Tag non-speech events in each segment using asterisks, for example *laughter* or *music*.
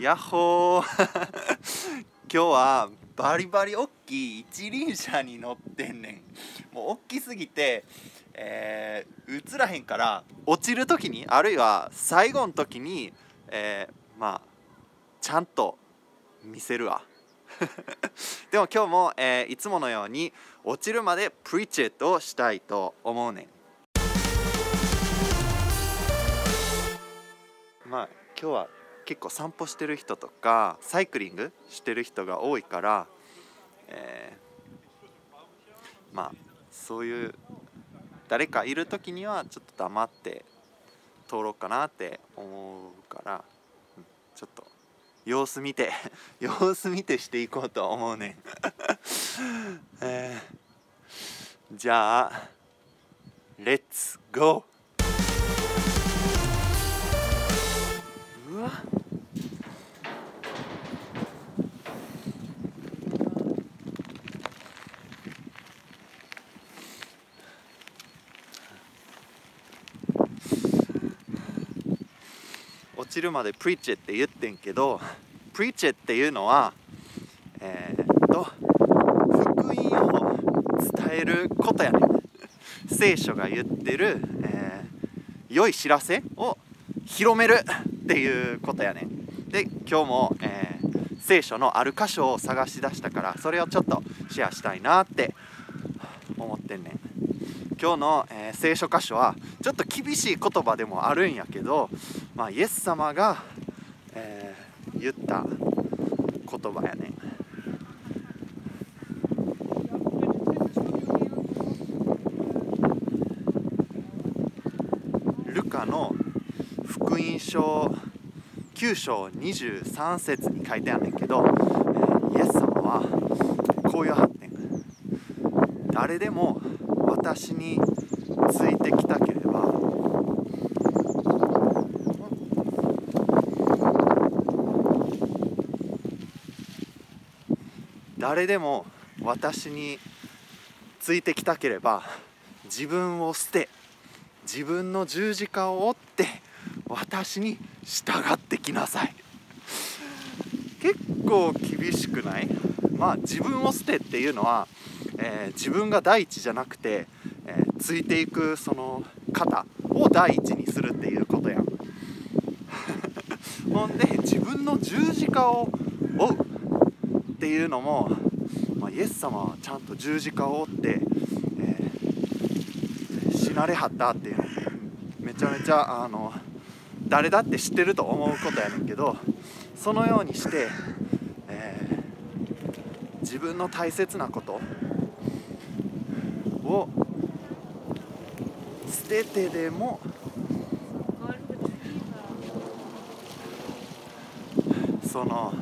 やっほー。*laughs* 今日はバリバリ大きい一輪車に乗ってんねん。もう大きすぎてえー、映らへんから落ちる時にあるいは最後の時に、えー、まあちゃんと見せるわ。*laughs* でも今日も、えー、いつものように落ちるまでプリチェットをしたいと思うねん。まあ今日は結構散歩してる人とかサイクリングしてる人が多いから、えー、まあそういう誰かいる時にはちょっと黙って通ろうかなって思うから、うん、ちょっと様子見て *laughs* 様子見てしていこうと思うね *laughs* えー、じゃあレッツゴー。うわ。落ちるまでプリッチェって言ってんけどプリッチェっていうのはえー、っと福音を伝えることやね聖書が言ってる、えー、良い知らせを広めるっていうことやねん。で今日も、えー、聖書のある箇所を探し出したからそれをちょっとシェアしたいなって思ってんねん。今日の、えー、聖書箇所はちょっと厳しい言葉でもあるんやけど、まあ、イエス様が、えー、言った言葉やね。ルカの福音書9章23節に書いてあるんだけど、えー、イエス様はこういう発展誰でも私についてきたければ誰でも私についてきたければ自分を捨て自分の十字架を追って私に従ってきなさい。結構厳しくない？まあ自分を捨てっていうのは、えー、自分が第一じゃなくて、えー、ついていくその方を第一にするっていうことやん。*laughs* ほんで自分の十字架を追う。っていうのも、まあ、イエス様はちゃんと十字架を追って、えー、死なれはったっていうのめちゃめちゃあの誰だって知ってると思うことやねんけどそのようにして、えー、自分の大切なことを捨ててでもその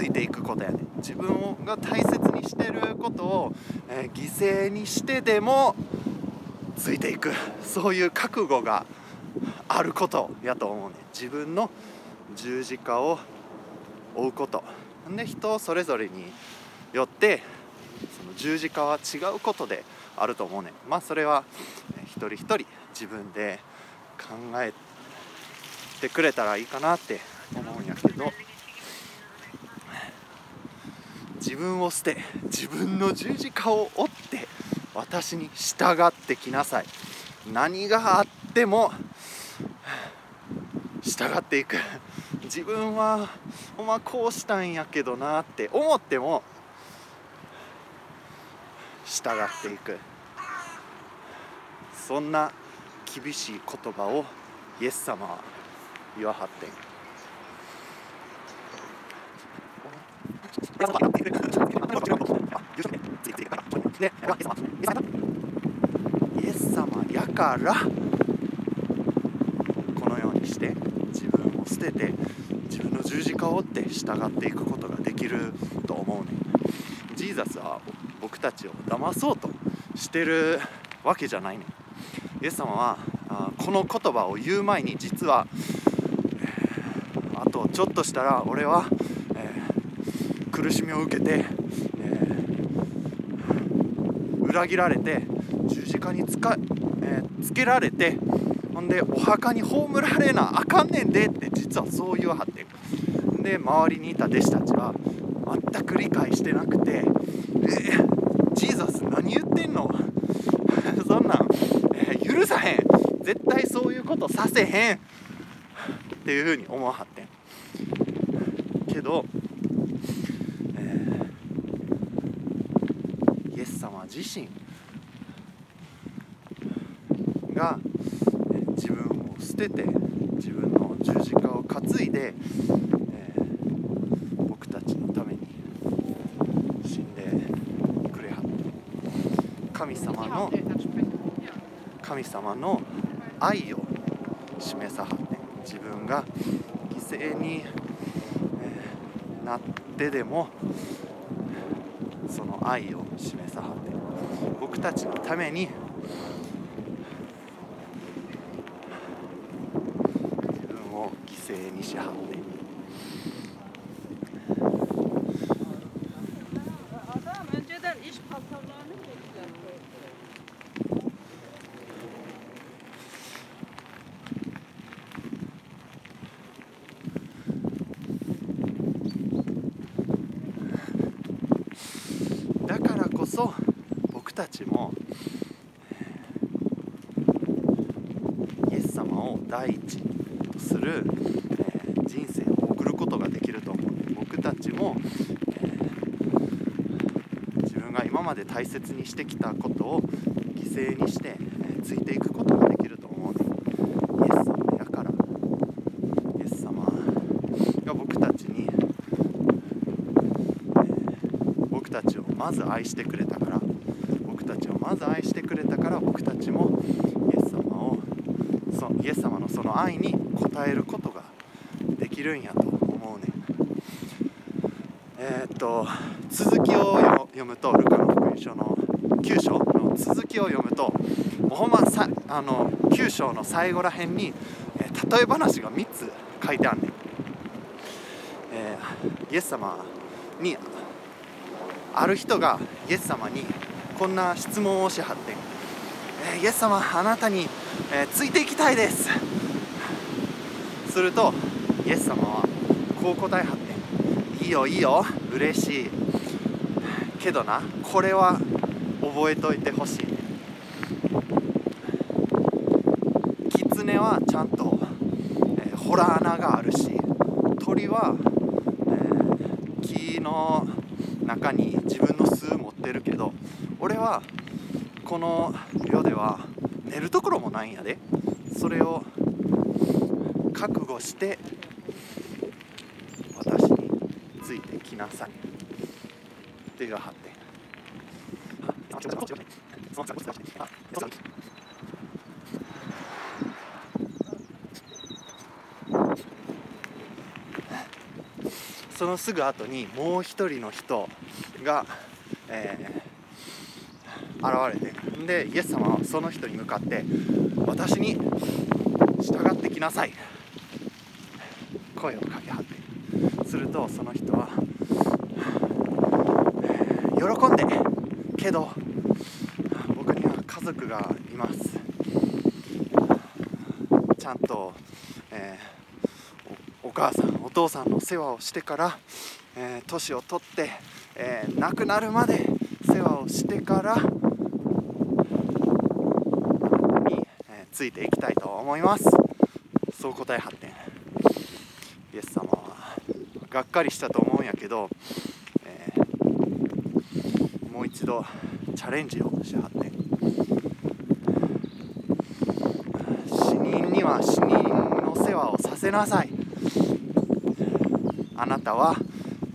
ついていくことやね。自分が大切にしてることを、えー、犠牲にしてでもついていく。そういう覚悟があることやと思うね。自分の十字架を追うこと。で人それぞれによってその十字架は違うことであると思うね。まあそれは一人一人自分で考えてくれたらいいかなって思うんやけど。自分を捨て自分の十字架を追って私に従ってきなさい。何があっても従っていく。自分はお前こうしたんやけどなって思っても従っていく。そんな厳しい言葉をイエス様は言わはってん。イエス様やからこのようにして自分を捨てて自分の十字架を追って従っていくことができると思うねジーザスは僕たちを騙そうとしてるわけじゃないねイエス様。はあこの言葉を言う前に実は、あとちょっとしたら俺は、苦しみを受けて、えー、裏切られて十字架につか、えつけられてほんでお墓に葬られなあかんねんでって実はそういう発展。で周りにいた弟子たちは全く理解してなくて「えジーザス何言ってんの？*laughs* そんなん、えー、許さへん。絶対そういうことさせへん」っていうふうに思わはってけど、えー、イエス様自身が自分を捨てて自分の十字架を担いでえ、僕たちのために。死んでくれはって神様の神様の愛を示さはって自分が犠牲に、えなってでも愛を示さはって僕たちのために自分を犠牲にしはってそ僕たちもイエス様を第一とする、人生を送ることができると思う。僕たちも、自分が今まで大切にしてきたことを犠牲にして、ついていくことができると思うねイエス様やからイエス様が僕たちに、え僕たちをまず愛してくれたから僕たちをまず愛してくれたから僕たちもイエス様をそイエス様のその愛に応えることができるんやと思うねえー、っと続きを読むとルカの福音書の9章の続きを読むとほんまさあの9章の最後らへんに、えー、例え話が3つ書いてあるねん、えー、イエス様にある人がイエス様にこんな質問をしはって、えー、イエス様あなたに、えー、ついていきたいです。するとイエス様はこう答えはっていいよいいよ嬉しい。けどなこれは覚えといてほしい。狐はちゃんと、えー、ホラー穴があるし鳥は、えー、木の中に自分の巣持ってるけど俺はこの世では寝るところもないんやで。それを覚悟して私についてきなさい。っていう発展そのすぐ後にもう一人の人が、えー、現れてでイエス様はその人に向かって私に従ってきなさい。声をかけはってするとその人は喜んでけど僕には家族がいます。ちゃんと、えーお母さんお父さんの世話をしてから年、えー、を取って、えー、亡くなるまで世話をしてからに、えー、ついていきたいと思います。そう答えはってイエス様はがっかりしたと思うんやけど、えー、もう一度チャレンジをしはって死人には死人の世話をさせなさい。あなたは、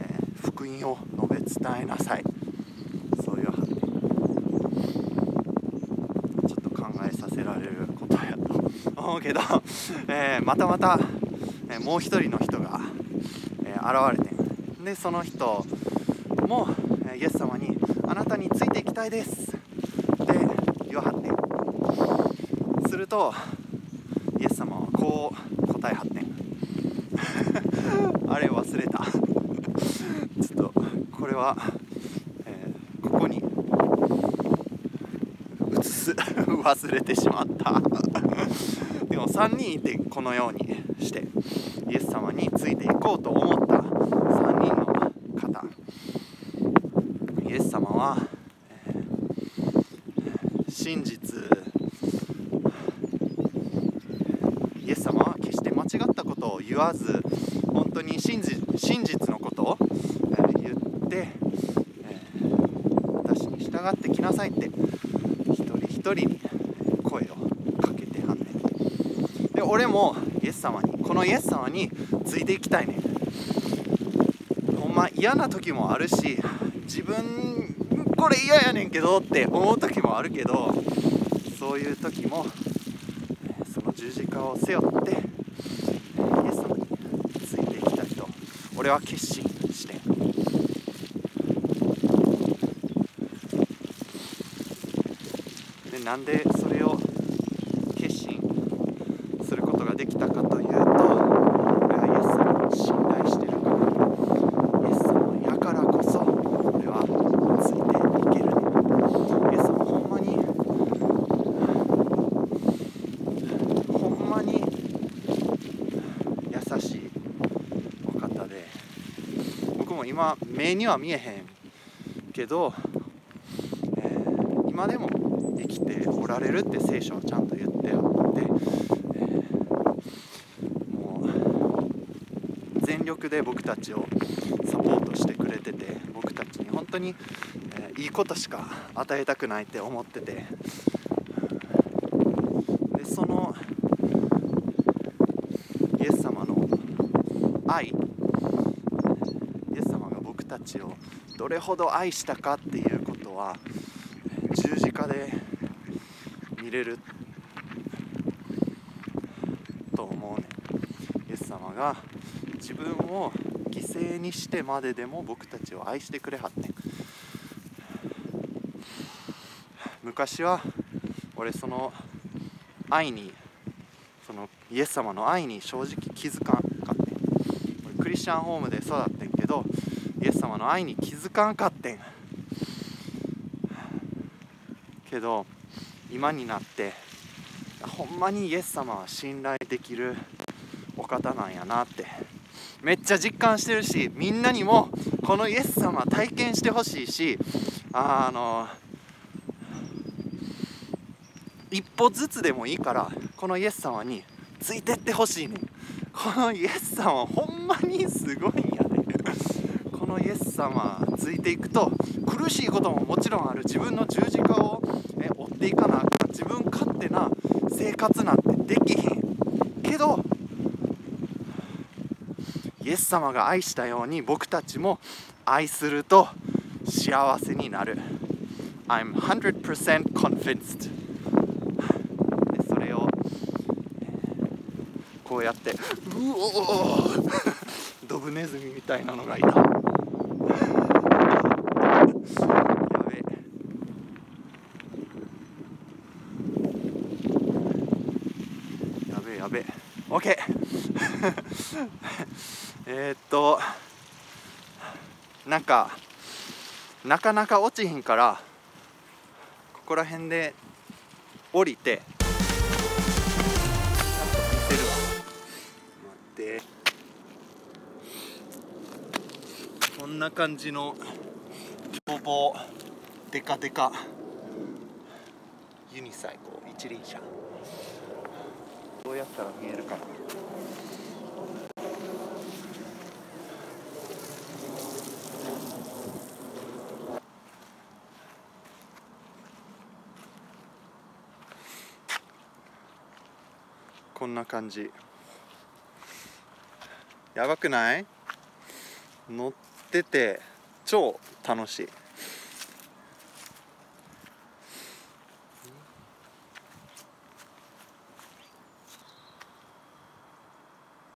えー、福音を述べ伝えなさい。そういうちょっと考えさせられることやと思うけど、*laughs* えー、またまた、え、もう一人の人が、え現れてでその人も、えイエス様に「あなたについていきたいです」って言わはって。するとイエス様はこう答えはってあれ忘れた。*laughs* ちょっとこれは、えー、ここに移す *laughs* 忘れてしまった。*laughs* でも3人いてこのようにしてイエス様についていこうと思った。3人の方。イエス様は、えー、真実イエス様は決して間違ったことを言わず本当に真実のことを、えー、言って、えー、私に従ってきなさいって一人一人に声をかけてはんねん。で俺もイエス様にこのイエス様についていきたいねほんま嫌な時もあるし自分これ嫌やねんけどって思う時もあるけどそういう時もその十字架を背負ってイエス様についていきたいと俺は決心して。でなんでそれを決心することができたかというと俺はイエス様を信頼してるからイエス様やからこそ俺はついていけるねイエス様ほんまにほんまに優しいお方で僕もには見えへんけど、えー今でも生きておられるって聖書はちゃんと言ってあって、えーもう全力で僕たちをサポートしてくれてて僕たちに本当に、えーいいことしか与えたくないって思っててでそのイエス様の愛イエス様が僕たちをどれほど愛したかっていうことは十字架で見れると思うねイエス様が自分を犠牲にしてまででも僕たちを愛してくれはって昔は俺その愛にそのイエス様の愛に正直気づかんかってん。クリスチャンホームで育ってんけどイエス様の愛に気づかんかってん。けど今になってほんまにイエス様は信頼できるお方なんやなって。めっちゃ実感してるしみんなにもこのイエス様体験してほしいしあの一歩ずつでもいいからこのイエス様についてってほしいねん。このイエス様ほんまにすごいのイエス様ついていくと苦しいことももちろんある。自分の十字架を追っていかなか自分勝手な生活なんてできへん。けどイエス様が愛したように僕たちも愛すると幸せになる。I'm 100% convinced それをこうやってうおドブネズミみたいなのがいたやべえやべえやべえ OK *laughs* えーっとなんかなかなか落ちひんからここら辺で降りてちゃんと見せるわ。待って。こんな感じの凶暴デカデカユニサイコ一輪車。やったら見えるかな。こんな感じ。やばくない？乗ってて超楽しい。